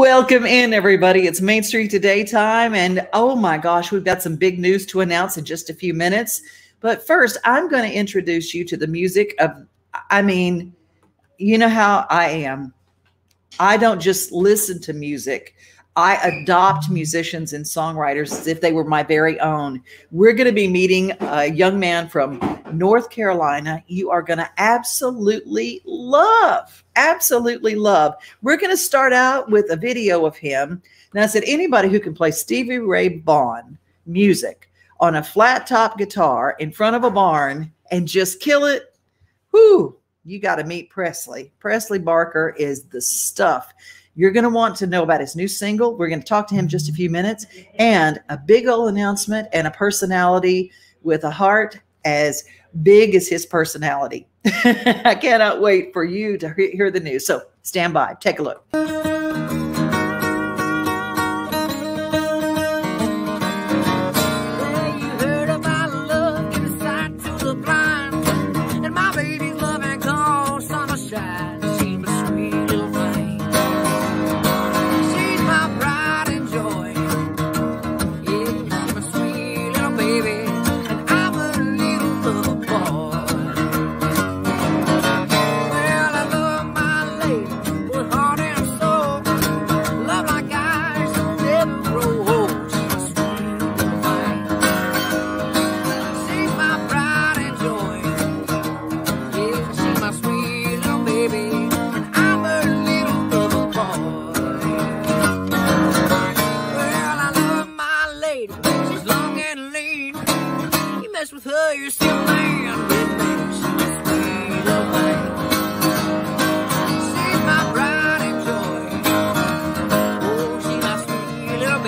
Welcome in, everybody. It's Main Street Today time. And oh my gosh, we've got some big news to announce in just a few minutes. But first, I'm going to introduce you to the music of, I mean, you know how I am. I don't just listen to music. I adopt musicians and songwriters as if they were my very own. We're going to be meeting a young man from North Carolina. You are going to absolutely love, absolutely love. We're going to start out with a video of him. Now, I said anybody who can play Stevie Ray Vaughan music on a flat top guitar in front of a barn and just kill it, whoo, you got to meet Presley. Presley Barker is the stuff. You're going to want to know about his new single. We're going to talk to him just a few minutes and a big old announcement and a personality with a heart as big as his personality. I cannot wait for you to hear the news. So stand by, take a look.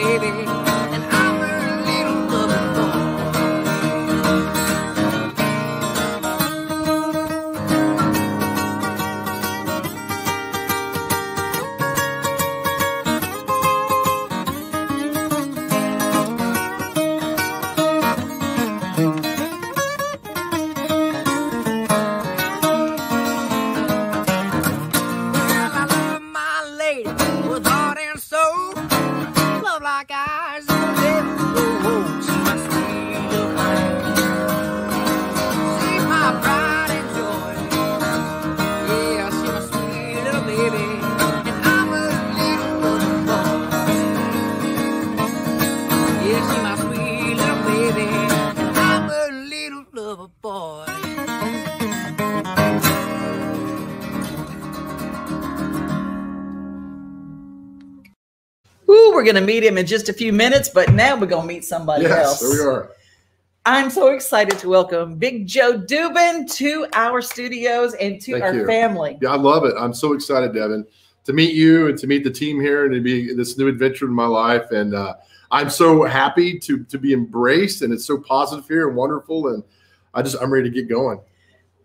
baby. We're going to meet him in just a few minutes, but now we're going to meet somebody yes, else. There we are. I'm so excited to welcome Big Joe Dubin to our studios and to Thank our you. family. Yeah, I love it. I'm so excited, Devon, to meet you and to meet the team here and to be this new adventure in my life. And uh, I'm so happy to to be embraced, and it's so positive here and wonderful. And I just I'm ready to get going.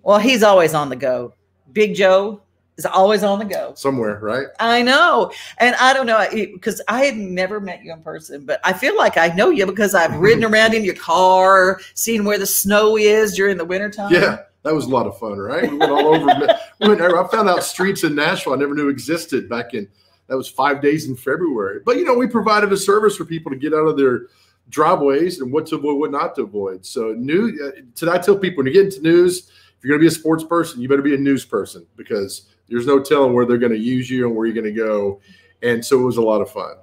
Well, he's always on the go. Big Joe, is always on the go somewhere, right? I know. And I don't know because I had never met you in person, but I feel like I know you because I've ridden around in your car, seen where the snow is during the wintertime. Yeah, that was a lot of fun, right? We went all over. we went, I found out streets in Nashville I never knew existed back in that was five days in February. But you know, we provided a service for people to get out of their driveways and what to avoid, what not to avoid. So, new uh, today, I tell people when you get into news, if you're going to be a sports person, you better be a news person because there's no telling where they're going to use you and where you're going to go. And so it was a lot of fun.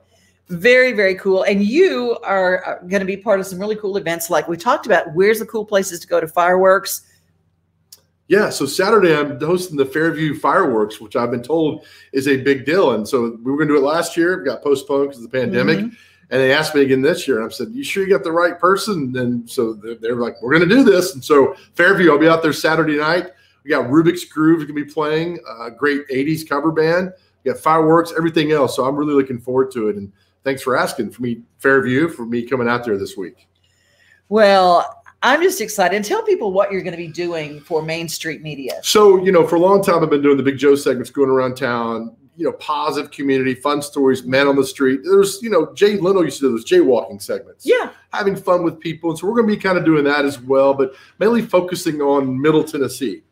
Very, very cool. And you are going to be part of some really cool events. Like we talked about, where's the cool places to go to fireworks? Yeah, so Saturday I'm hosting the Fairview Fireworks, which I've been told is a big deal. And so we were going to do it last year, it got postponed because of the pandemic. Mm-hmm. And they asked me again this year, and I said, "You sure you got the right person?" And so they're, they're like, "We're going to do this." And so Fairview, I'll be out there Saturday night. We got Rubik's Groove going to be playing, a great 80s cover band. We got fireworks, everything else. So I'm really looking forward to it. And thanks for asking for me, Fairview, for me coming out there this week. Well, I'm just excited. And tell people what you're going to be doing for Main Street Media. So, you know, for a long time, I've been doing the Big Joe segments going around town, you know, positive community, fun stories, men on the street. There's, you know, Jay Leno used to do those jaywalking segments. Yeah. Having fun with people. And so we're going to be kind of doing that as well, but mainly focusing on Middle Tennessee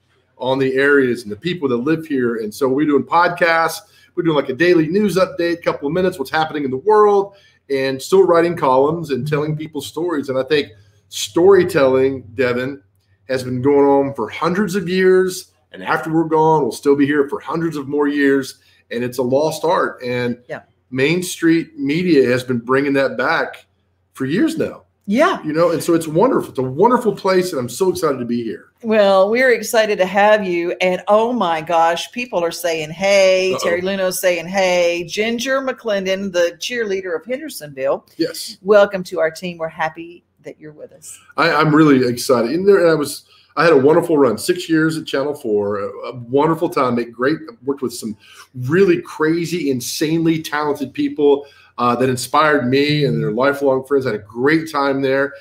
on the areas and the people that live here. And so we're doing podcasts, we're doing like a daily news update, couple of minutes, what's happening in the world, and still writing columns and telling people stories. And I think storytelling, Devon, has been going on for hundreds of years. And after we're gone, we'll still be here for hundreds of more years. And it's a lost art. And Yeah. Main Street Media has been bringing that back for years now. Yeah. You know, and so it's wonderful. It's a wonderful place, and I'm so excited to be here. Well, we're excited to have you. And oh my gosh, people are saying, hey, Uh-oh. Terry Luno's saying, hey, Ginger McClendon, the cheerleader of Hendersonville, Yes, welcome to our team. We're happy that you're with us. I, I'm really excited. And there, and I was, I had a wonderful run, six years at Channel Four, a, a wonderful time. Made great, worked with some really crazy, insanely talented people uh, that inspired me and their lifelong friends. I had a great time there.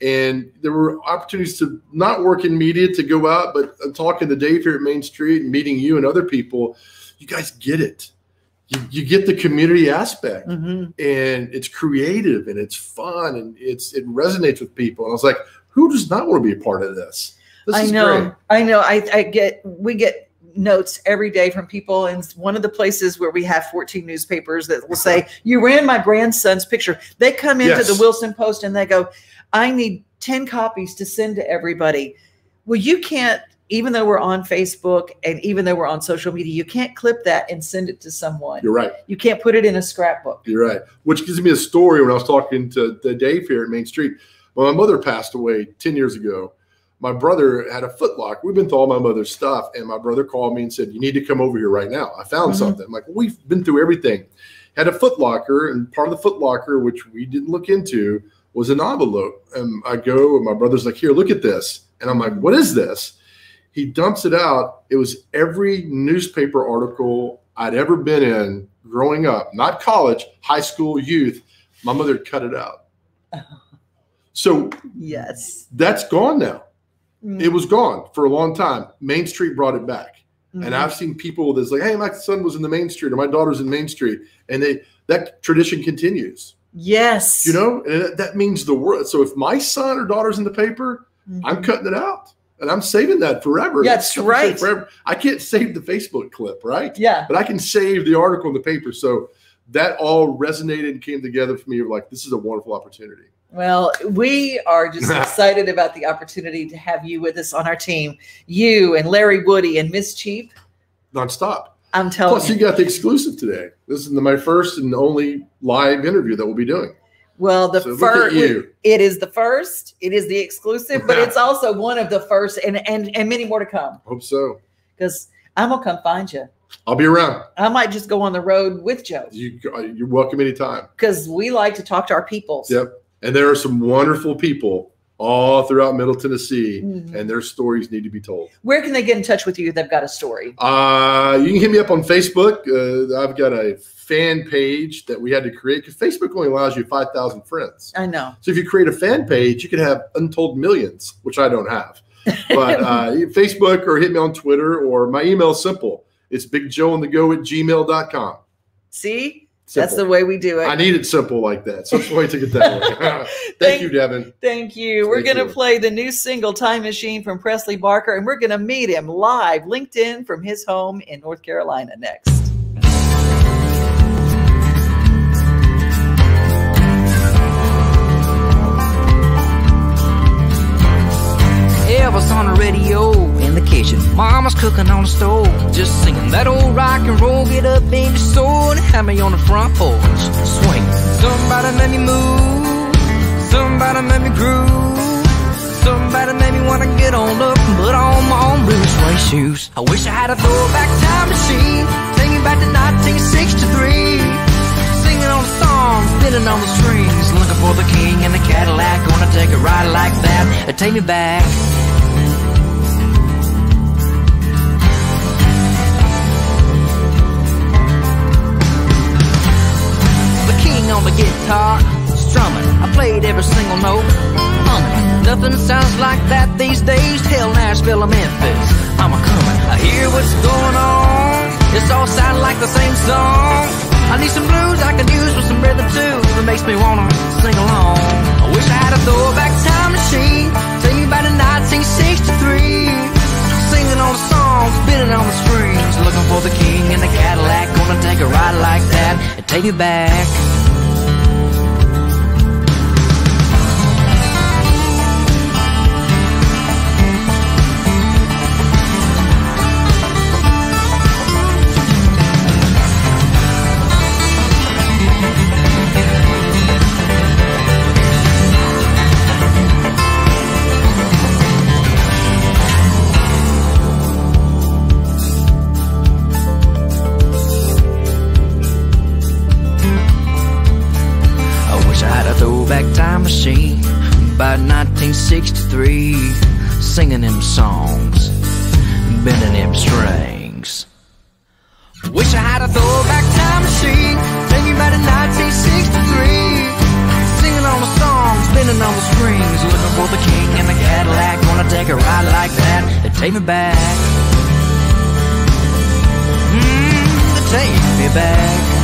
And there were opportunities to not work in media, to go out, but uh, talking to Dave here at Main Street and meeting you and other people. You guys get it. You, you get the community aspect Mhm. and it's creative and it's fun and it's it resonates with people. And I was like, who does not want to be a part of this? This I is know. great. I know. I, I get, we get notes every day from people. And one of the places where we have 14 newspapers that will say, You ran my grandson's picture. They come into Yes. the Wilson Post and they go, I need 10 copies to send to everybody. Well, you can't, even though we're on Facebook and even though we're on social media, you can't clip that and send it to someone. You're right. You can't put it in a scrapbook. You're right. Which gives me a story when I was talking to, to Dave here at Main Street. When my mother passed away 10 years ago, my brother had a footlocker. We've been through all my mother's stuff. And my brother called me and said, You need to come over here right now. I found Mhm. something. I'm like, well, We've been through everything. Had a footlocker, and part of the footlocker, which we didn't look into, was an envelope. And I go, and my brother's like, Here, look at this. And I'm like, What is this? He dumps it out. It was every newspaper article I'd ever been in growing up, not college, high school, youth. My mother cut it out. So Yes. that's gone now. Mm. It was gone for a long time. Main Street brought it back. Mhm. And I've seen people that's like, hey, my son was in the Main Street or my daughter's in Main Street. And they that tradition continues. yes. You know, and that- means the world. So if my son or daughter's in the paper, I'm Mhm. cutting it out. And I'm saving that forever. That's right. Forever. I can't save the Facebook clip, right? Yeah. But I can save the article in the paper. So that all resonated and came together for me. Like, this is a wonderful opportunity. Well, we are just excited about the opportunity to have you with us on our team. You and Larry Woody and Miss Cheap. Nonstop. I'm telling Plus, you Plus, you. got the exclusive today. This is my first and only live interview that we'll be doing. Well, the So first it is the first, it is the exclusive, but it's also one of the first and and and many more to come. Hope so. Because I'm gonna come find you. I'll be around. I might just go on the road with Joe You, uh, you're welcome anytime. because we like to talk to our peoples. Yep. And there are some wonderful people all throughout Middle Tennessee, Mhm. and their stories need to be told. Where can they get in touch with you if they've got a story? Uh, you can hit me up on Facebook. Uh, I've got a fan page that we had to create because Facebook only allows you 5,000 friends. I know. So if you create a fan page, you can have untold millions, which I don't have. But uh, Facebook or hit me on Twitter or my email is simple. It's bigjoeonthego at gmail.com. See, Simple. that's the way we do it. I need it simple like that. So that's why I took it that way. Thank, Thank- you, Devon. Thank you. We're going to play the new single Time Machine from Presley Barker, and we're going to meet him live, LinkedIn from his home in North Carolina next. Elvis on the radio in the kitchen. Mama's cooking on the stove, just singing that old rock and roll. Get up, baby, soul, and have me on the front porch. Swing. Somebody make me move. Somebody make me groove. Somebody made me wanna get on up and put on my own blue suede shoes. I wish I had a throwback time machine, taking back to 1963. Singing on the song, spinning on the strings, looking for the king in the Cadillac. Gonna take a ride like that take me back. The guitar, strumming. I played every single note, humming. Nothing sounds like that these days. Hell, Nashville or Memphis, I'm a coming. I hear what's going on. It's all sound like the same song. I need some blues I can use with some rhythm too. That makes me wanna sing along. I wish I had a throwback time machine. Take me back to 1963. singing all the songs, spinning on the strings, looking for the king in the Cadillac. Gonna take a ride like that and take it back. 1963, singing them songs, bending them strings. Wish I had a throwback time machine, thinking about in 1963, singing all the songs, bending all the strings, looking for the king in the Cadillac, gonna take a ride like that and take me back. Mm, take me back.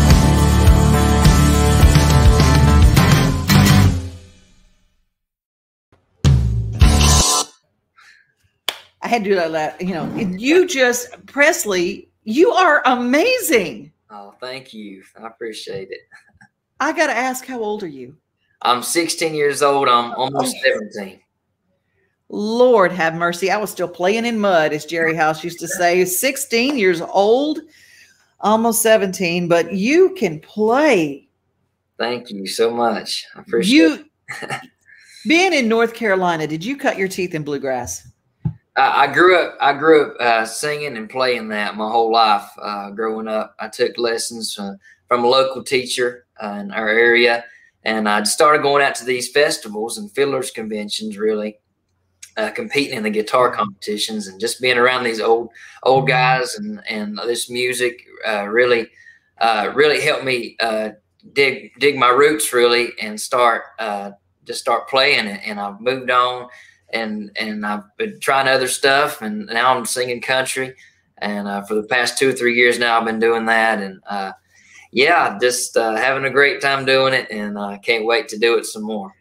Had to do that. You know, you just Presley, you are amazing. Oh, thank you. I appreciate it. I got to ask, how old are you? I'm 16 years old. I'm oh. almost 17. Lord have mercy. I was still playing in mud, as Gerry House used to say. 16 years old, almost 17, but you can play. Thank you so much. I appreciate You being in North Carolina, did you cut your teeth in bluegrass? I, I grew up. I grew up uh, singing and playing that my whole life. Uh, growing up, I took lessons uh, from a local teacher uh, in our area, and I started going out to these festivals and fiddlers conventions. Really, uh, competing in the guitar competitions and just being around these old old guys and and this music uh, really uh, really helped me uh, dig dig my roots really and start uh, just start playing it. And I've moved on and and I've been trying other stuff and now I'm singing country. And uh, for the past two or three years now, I've been doing that and. Uh, yeah, just uh, having a great time doing it, and I can't wait to do it some more.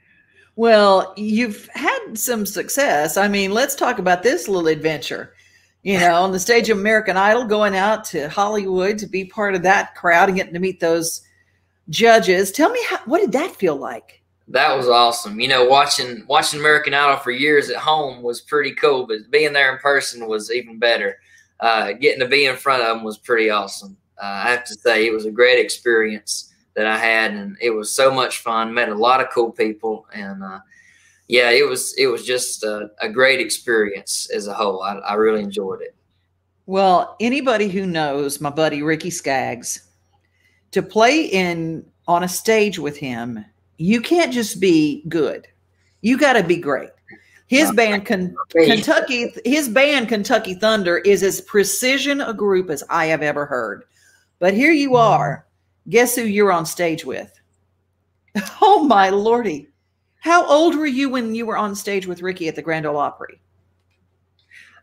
Well, you've had some success. I mean, let's talk about this little adventure. You know, on the stage of American Idol, going out to Hollywood to be part of that crowd and getting to meet those judges. Tell me, how, what did that feel like? That was awesome. You know, watching watching American Idol for years at home was pretty cool, but being there in person was even better. Uh, getting to be in front of them was pretty awesome. Uh, I have to say, it was a great experience that I had, and it was so much fun. Met a lot of cool people, and uh, yeah, it was it was just a, a great experience as a whole. I, I really enjoyed it. Well, anybody who knows my buddy Ricky Skaggs, to play in on a stage with him, you can't just be good. You got to be great. His band, Con- Kentucky, his band, Kentucky Thunder, is as precision a group as I have ever heard. But here you mm-hmm. are. Guess who you're on stage with? Oh my lordy! How old were you when you were on stage with Ricky at the Grand Ole Opry?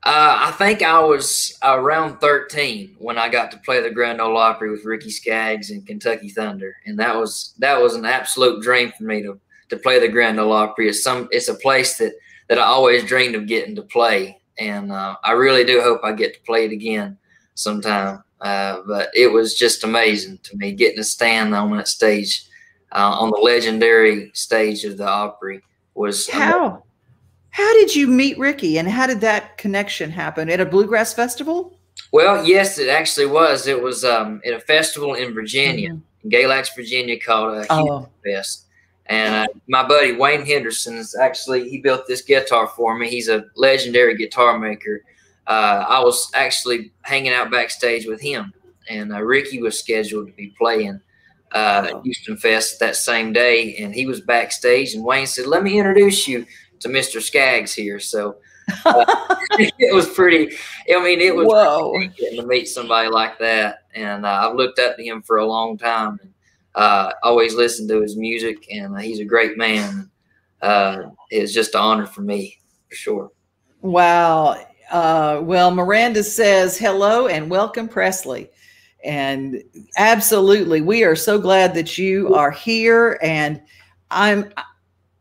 Uh, I think I was around 13 when I got to play the Grand Ole Opry with Ricky Skaggs and Kentucky Thunder, and that was that was an absolute dream for me to to play the Grand Ole Opry. It's some it's a place that that I always dreamed of getting to play, and uh, I really do hope I get to play it again sometime. Uh, but it was just amazing to me getting to stand on that stage, uh, on the legendary stage of the Opry. Was How? How did you meet Ricky and how did that connection happen at a bluegrass festival? Well, yes, it actually was. It was um, at a festival in Virginia, in Galax, Virginia, called uh, Oh. Fest. And uh, my buddy Wayne Henderson is actually he built this guitar for me. He's a legendary guitar maker. Uh, I was actually hanging out backstage with him, and uh, Ricky was scheduled to be playing uh, at Houston Fest that same day, and he was backstage. And Wayne said, "Let me introduce you to Mr. Skaggs here." So uh, it was pretty. I mean, it was Whoa. getting to meet somebody like that, and uh, I've looked up to him for a long time. And, uh, always listened to his music, and uh, he's a great man. Uh, it's just an honor for me, for sure. Wow. Uh, well, Miranda says hello and welcome, Presley. And absolutely, we are so glad that you are here. And I'm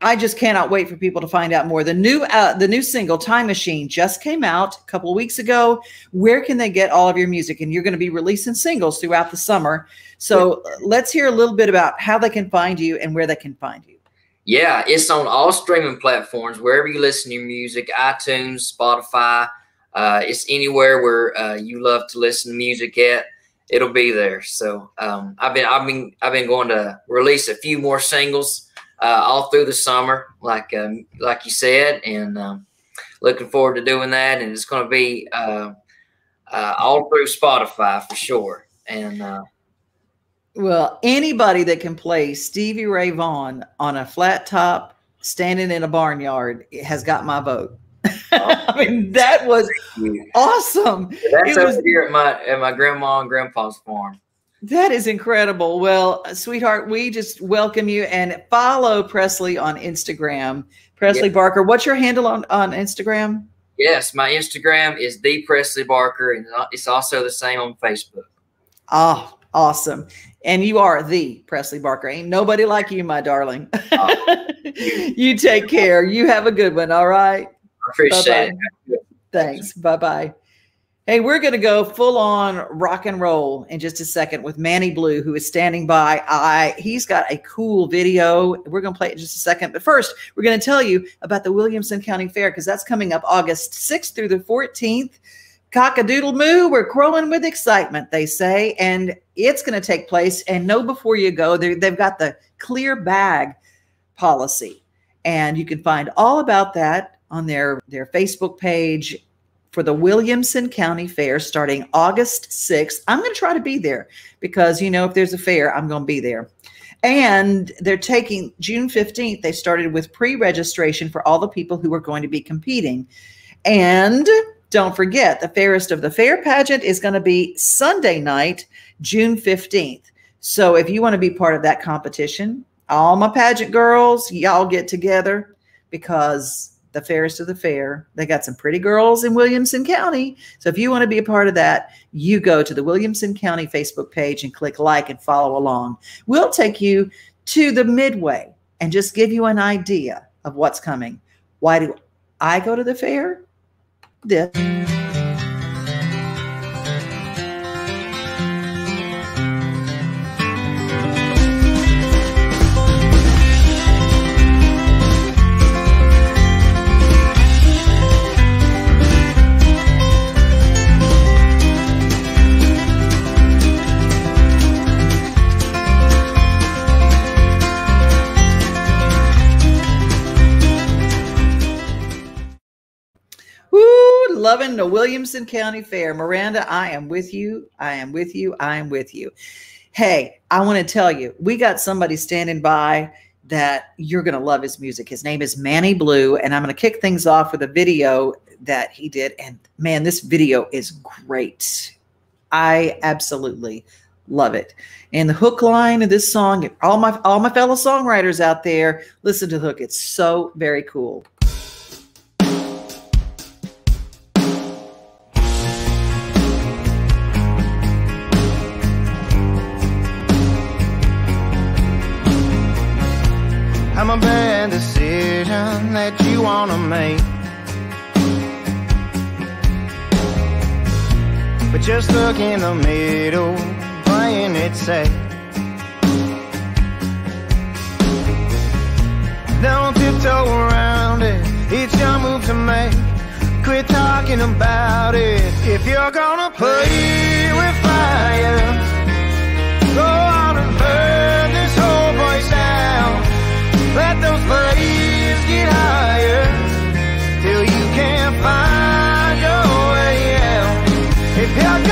I just cannot wait for people to find out more. The new uh, the new single Time Machine just came out a couple of weeks ago. Where can they get all of your music? And you're going to be releasing singles throughout the summer. So let's hear a little bit about how they can find you and where they can find you. Yeah, it's on all streaming platforms, wherever you listen to your music, iTunes, Spotify. Uh, it's anywhere where uh, you love to listen to music at. It'll be there. So um, I've been I've been I've been going to release a few more singles uh, all through the summer, like um, like you said, and um, looking forward to doing that. And it's going to be uh, uh, all through Spotify for sure. And uh, well, anybody that can play Stevie Ray Vaughan on a flat top, standing in a barnyard, has got my vote. I mean, that was awesome. That's it over was, here at my at my grandma and grandpa's farm. That is incredible. Well, uh, sweetheart, we just welcome you and follow Presley on Instagram. Presley Barker. What's your handle on, on Instagram? Yes, my Instagram is the Presley Barker, and uh, it's also the same on Facebook. Oh, awesome. And you are the Presley Barker. Ain't nobody like you, my darling. Oh, you take care. You have a good one. All right. I appreciate Bye-bye. it. Thanks. Bye bye. Hey, we're going to go full on rock and roll in just a second with Manny Blu, who is standing by. I he's got a cool video. We're going to play it in just a second, but first, we're going to tell you about the Williamson County Fair because that's coming up August 6th through the 14th. Cockadoodle moo, we're crowing with excitement, they say, and it's going to take place. And know before you go, they've got the clear bag policy, and you can find all about that on their their Facebook page for the Williamson County Fair starting August 6th. I'm going to try to be there because, you know, if there's a fair, I'm going to be there. And they're taking June 15th, they started with pre registration for all the people who are going to be competing. And don't forget, the Fairest of the Fair pageant is going to be Sunday night, June 15th. So if you want to be part of that competition, all my pageant girls, y'all get together because the fairest of the fair. They got some pretty girls in Williamson County. So if you want to be a part of that, you go to the Williamson County Facebook page and click like and follow along. We'll take you to the midway and just give you an idea of what's coming. Why do I go to the fair? This. Loving the Williamson County Fair. Miranda, I am with you. I am with you. I am with you. Hey, I want to tell you, we got somebody standing by that you're going to love his music. His name is Manny Blu, and I'm going to kick things off with a video that he did. And man, this video is great. I absolutely love it. And the hook line of this song, all my all my fellow songwriters out there, listen to the hook. It's so very cool. That you wanna make. But you're stuck in the middle, playing it safe. Don't tiptoe around it, it's your move to make. Quit talking about it if you're gonna play with fire. Go on and burn this whole place down. Let those flames get higher till you can't find your way out.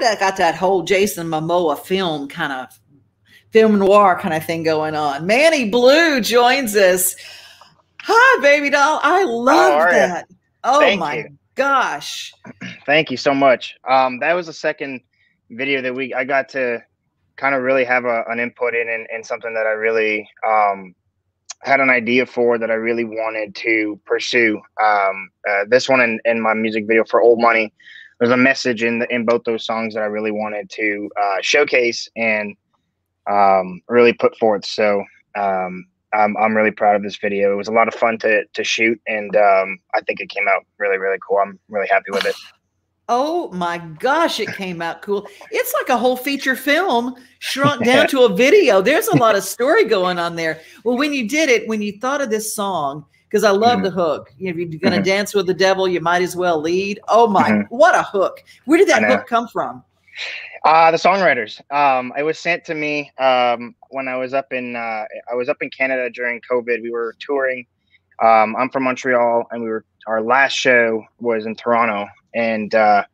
That got that whole Jason Momoa film kind of film noir kind of thing going on. Manny Blu joins us. Hi, baby doll. I love that. Oh Thank my you. gosh. Thank you so much. Um, that was the second video that we I got to kind of really have a, an input in and, and something that I really um, had an idea for that I really wanted to pursue. Um, uh, this one in, in my music video for Old Money, there's a message in the, in both those songs that I really wanted to uh, showcase and um, really put forth. So um, I'm, I'm really proud of this video. It was a lot of fun to to shoot, and um, I think it came out really really cool. I'm really happy with it. Oh my gosh, it came out cool. It's like a whole feature film shrunk down to a video. There's a lot of story going on there. Well, when you did it, when you thought of this song, because I love Mhm. the hook. You know, if you're going to Mhm. dance with the devil, you might as well lead. Oh my, Mhm. what a hook. Where did that hook come from? Uh, the songwriters. Um, it was sent to me um, when I was up in uh, I was up in Canada during COVID. We were touring. Um, I'm from Montreal, and we were our last show was in Toronto, and uh,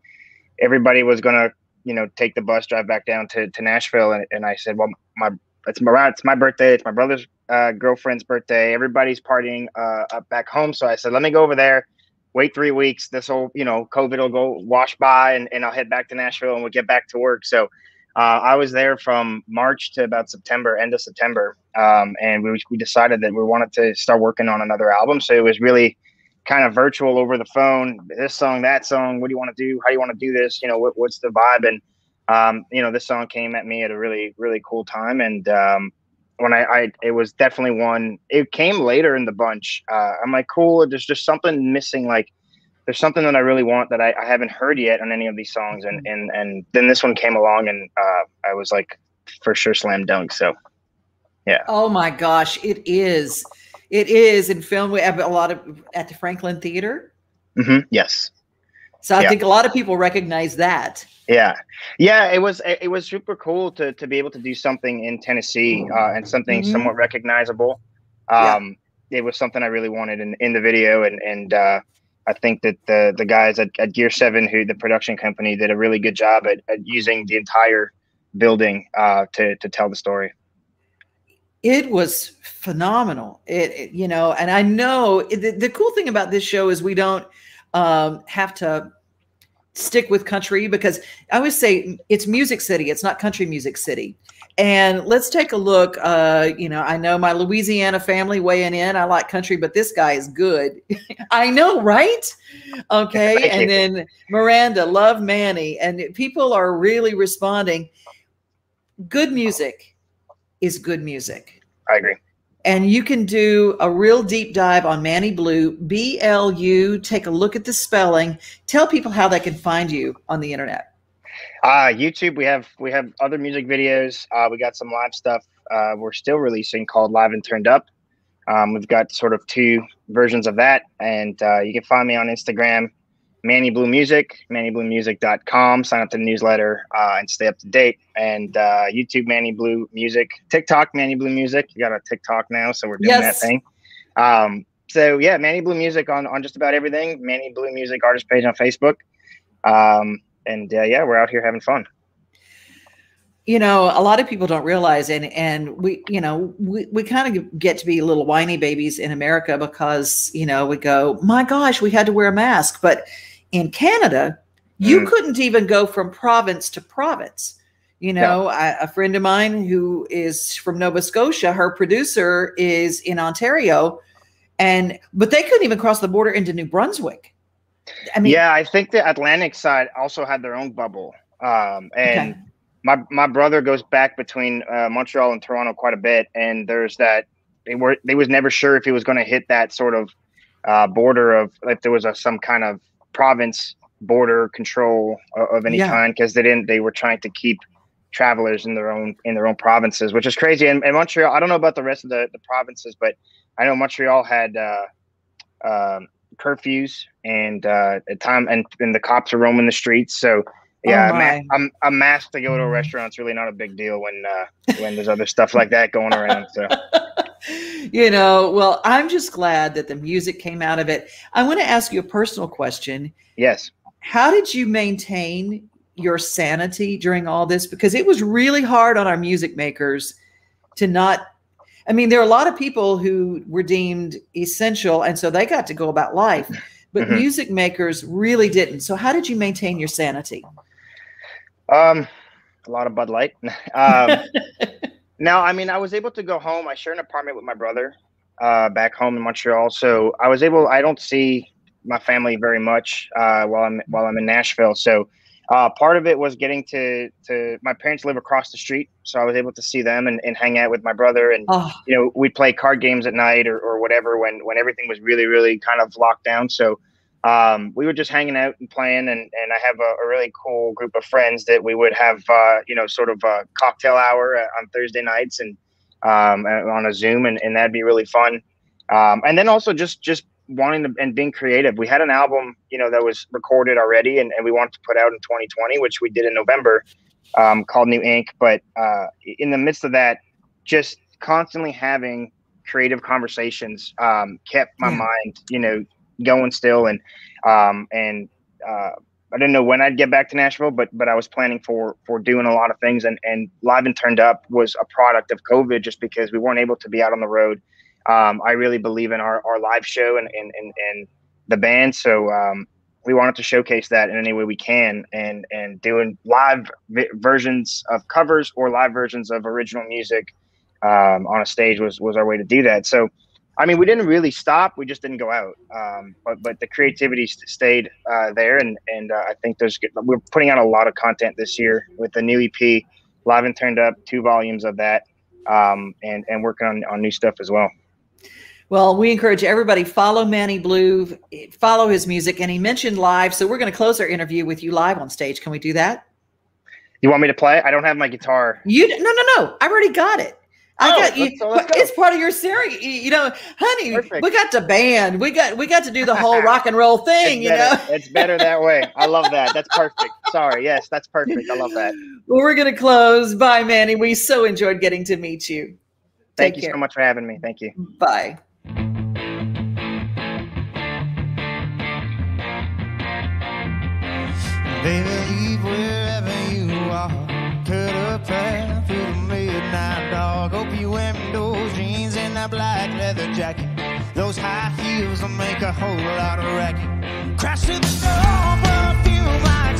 everybody was gonna you know take the bus drive back down to, to Nashville, and, and I said, well, my it's my it's my birthday, it's my brother's uh, girlfriend's birthday, everybody's partying uh, up back home, so I said, let me go over there. Wait three weeks. This whole, you know, COVID will go wash by, and, and I'll head back to Nashville, and we'll get back to work. So, uh, I was there from March to about September, end of September, um, and we we decided that we wanted to start working on another album. So it was really kind of virtual over the phone. This song, that song. What do you want to do? How do you want to do this? You know, what, what's the vibe? And um, you know, this song came at me at a really really cool time. And um, when I, I it was definitely one. It came later in the bunch. Uh, I'm like, cool. There's just something missing. Like there's something that I really want that I, I haven't heard yet on any of these songs, and and and then this one came along, and uh, I was like, for sure, slam dunk. So yeah. Oh my gosh, it is. It is in film. We have a lot of at the Franklin Theater. Mm-hmm. yes, So I Yeah. think a lot of people recognize that. yeah, yeah. It was it was super cool to to be able to do something in Tennessee uh, and something Mhm. somewhat recognizable. Yeah. Um, It was something I really wanted in in the video, and and uh, I think that the the guys at, at Gear Seven, who the production company, did a really good job at, at using the entire building uh, to to tell the story. It was phenomenal. It, it- you know, and I know it- the, the cool thing about this show is we don't um, have to stick with country because I always say it's music city, it's not country music city. And let's take a look. Uh, you know, I know my Louisiana family weighing in. I like country, but this guy is good. I know, right? Okay. and then Miranda, love Manny. And people are really responding. Good music is good music. I agree. And you can do a real deep dive on Manny Blu, B L U. Take a look at the spelling. Tell people how they can find you on the internet. Uh, YouTube, we have we have other music videos. Uh, we got some live stuff. Uh, we're still releasing called Live and Turned Up. Um, we've got sort of two versions of that, and uh, you can find me on Instagram, Manny Blu Music, MannyBluMusic.com. Sign up to the newsletter uh, and stay up to date. And uh, YouTube, Manny Blu Music, TikTok, Manny Blu Music. You got a TikTok now, so we're doing Yes. that thing. Um, so yeah, Manny Blu Music on on just about everything. Manny Blu Music artist page on Facebook. Um, and uh, yeah, we're out here having fun. you know a lot of people don't realize and and we you know we, we kind of get to be little whiny babies in america because you know we go my gosh we had to wear a mask but in canada you Mm. couldn't even go from province to province you know I, a friend of mine who is from nova scotia her producer is in ontario and but they couldn't even cross the border into new brunswick i mean yeah, I think the Atlantic side also had their own bubble. Um, and Okay. my my brother goes back between uh, Montreal and Toronto quite a bit, and there's that they were they was never sure if he was going to hit that sort of uh, border of if there was a some kind of province border control of, any Yeah. kind because they didn't they were trying to keep travelers in their own in their own provinces, which is crazy. And, and Montreal, I don't know about the rest of the, the provinces, but I know Montreal had uh, um, curfews and uh, at time and, and the cops are roaming the streets. So yeah, Oh a, my. ma- a, a mask to go to a restaurant's really not a big deal when uh, when there's other stuff like that going around. So you know, well, I'm just glad that the music came out of it. I want to ask you a personal question. yes, How did you maintain your sanity during all this? Because it was really hard on our music makers to not. I mean, there are a lot of people who were deemed essential, and so they got to go about life. But Mhm. music makers really didn't. So, how did you maintain your sanity? um, a lot of Bud Light. um, no, I mean I was able to go home. I share an apartment with my brother uh, back home in Montreal, so I was able. I don't see my family very much uh, while I'm while I'm in Nashville. So uh, part of it was getting to to my parents live across the street, so I was able to see them and, and hang out with my brother and Oh, you know, we'd play card games at night or, or whatever when when everything was really really kind of locked down. So um, we were just hanging out and playing, and and I have a, a really cool group of friends that we would have uh, you know sort of a cocktail hour uh, on Thursday nights and um, on a Zoom, and, and that'd be really fun. Um, and then also just just wanting to and being creative. We had an album you know that was recorded already, and, and we wanted to put out in 2020, which we did in November, um, called New Ink. But uh, in the midst of that, just constantly having creative conversations um, kept my Yeah. mind, you know, going still. And um, and uh, I didn't know when I'd get back to Nashville, but but I was planning for for doing a lot of things. And and Live and Turned Up was a product of COVID, just because we weren't able to be out on the road. Um, I really believe in our, our live show and and, and, and the band, so um, we wanted to showcase that in any way we can, and and doing live versions of covers or live versions of original music um, on a stage was was our way to do that. So, I mean, we didn't really stop; we just didn't go out. Um, but but the creativity st- stayed uh, there, and and uh, I think there's good, we're putting out a lot of content this year with the new EP, live and turned up, two volumes of that, um, and and working on on new stuff as well. Well, we encourage everybody follow Manny Blu, follow his music, and he mentioned live. So we're going to close our interview with you live on stage. Can we do that? You want me to play? I don't have my guitar. You no no no. I've already got it. I Oh, got you. let's go, let's but go. It's part of your series. You you know, honey, Perfect. we got to band. We got we got to do the whole rock and roll thing. It's You know. better. it's better that way. I love that. That's perfect. Sorry. Yes, that's perfect. I love that. Well, we're going to close. Bye, Manny. We so enjoyed getting to meet you. Thank Take you care. so much for having me. Thank you. Bye. Baby, leave wherever you are. Cut a path through the midnight dark. Hope you wearing those jeans and that black leather jacket. Those high heels will make a whole lot of racket. Crash to the door, perfume my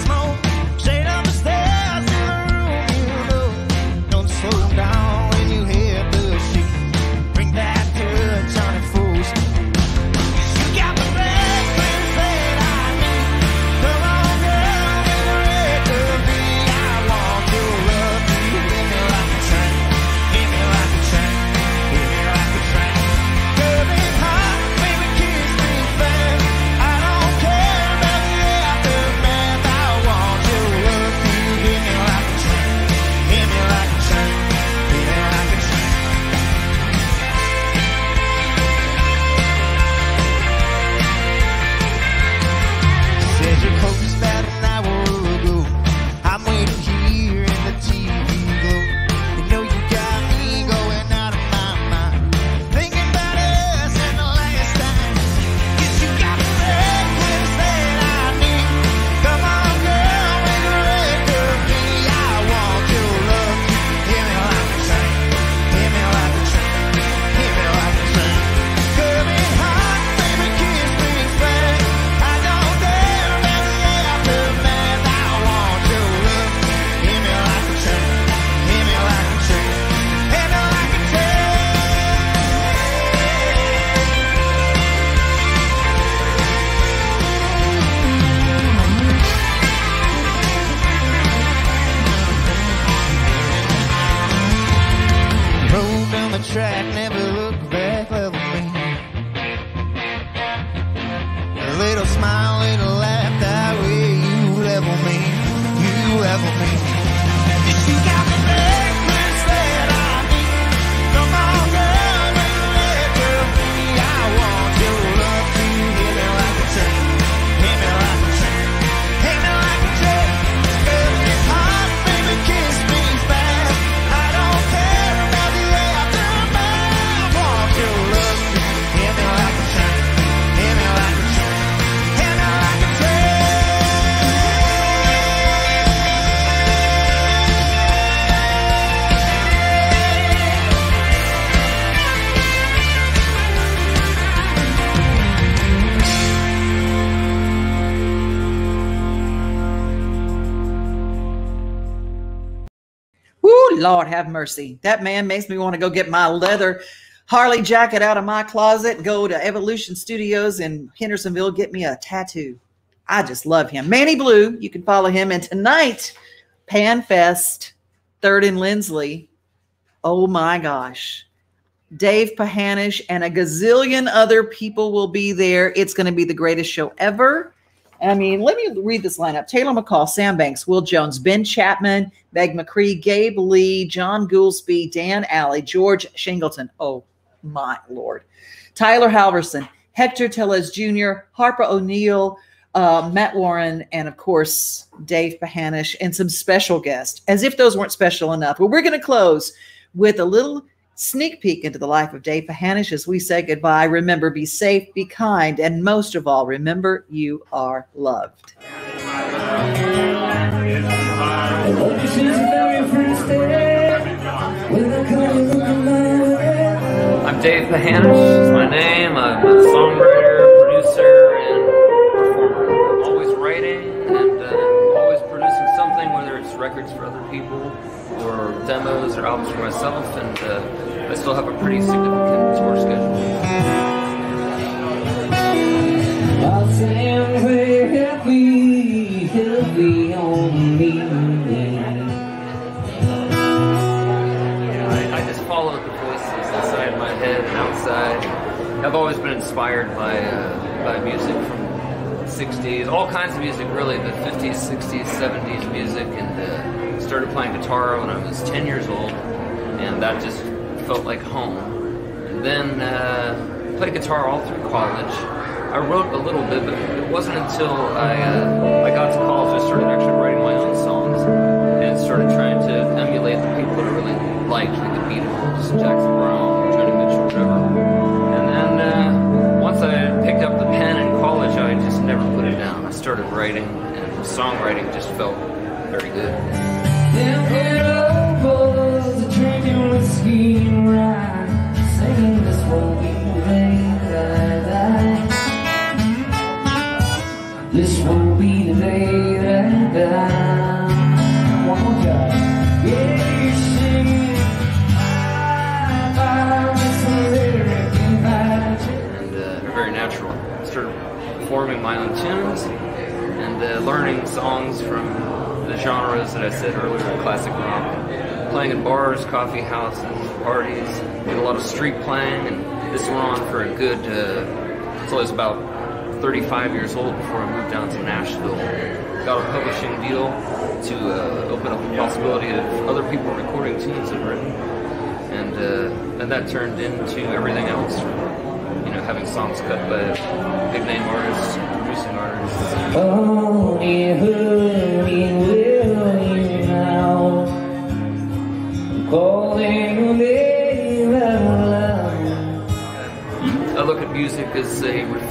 Lord have mercy. That man makes me want to go get my leather Harley jacket out of my closet, go to Evolution Studios in Hendersonville, get me a tattoo. I just love him. Manny Blu, you can follow him. And tonight, PanFest, third and Lindsley. Oh my gosh. Dave Pahanish and a gazillion other people will be there. It's going to be the greatest show ever. I mean, let me read this lineup Taylor McCall, Sam Banks, Will Jones, Ben Chapman, Meg McCree, Gabe Lee, John Goolsby, Dan Alley, George Shingleton. Oh my Lord. Tyler Halverson, Hector Tellez Jr., Harper O'Neill, uh, Matt Warren, and of course, Dave Pahanish, and some special guests, as if those weren't special enough. But we're going to close with a little sneak peek into the life of Dave Pahanish as we say goodbye. Remember, be safe, be kind, and most of all, remember you are loved. I'm Dave Pahanish, is my name. I'm a songwriter, producer, and performer. I'm always writing and uh, always producing something, whether it's records for other people or demos or albums for myself, and uh, I still have a pretty significant tour schedule. I'll stand where we, heavy on me. I, I just follow the voices inside my head and outside. I've always been inspired by uh, by music from the 60s, all kinds of music really, the 50s, 60s, 70s music, and started playing guitar when I was 10 years old, and that just felt like home. And then uh, played guitar all through college. I wrote a little bit, but it wasn't until I uh, I got to college I started actually writing my own songs and started trying to emulate the people that I really liked, like the Beatles, Jackson Browne, Joni Mitchell, whatever. And then uh, once I picked up the pen in college, I just never put it down. I started writing, and songwriting just felt very good. This won't be the day that I. One. Yeah, singing. And uh, they're very natural. I Started forming my own tunes and uh, learning songs from the genres that I said earlier, classic rock. Playing in bars, coffee houses, parties, did a lot of street playing, and this went on for a good, uh, until I was about 35 years old before I moved down to Nashville. Got a publishing deal to uh, open up the possibility of other people recording tunes I've written. And uh, then that turned into everything else. You know, having songs cut by big name artists, producing artists. Only who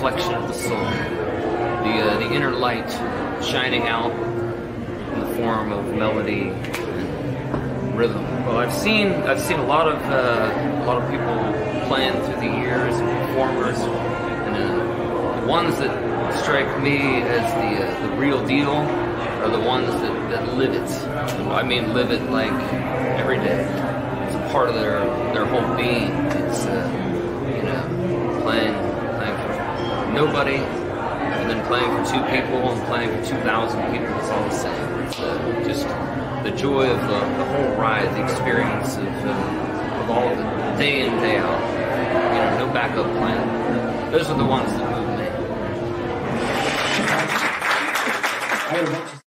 reflection of the soul, the uh, the inner light shining out in the form of melody and rhythm. Well, I've seen I've seen a lot of uh, a lot of people playing through the years performers, and uh, the ones that strike me as the uh, the real deal are the ones that, that live it. I mean, live it like every day. It's a part of their their whole being. It's uh, you know playing playing for nobody, and then playing for two people and playing for two thousand people. It's all the same. It's uh, just the joy of the, the whole ride, the experience of, uh, of all of it, day in day out. You know, no backup plan. Those are the ones that move me.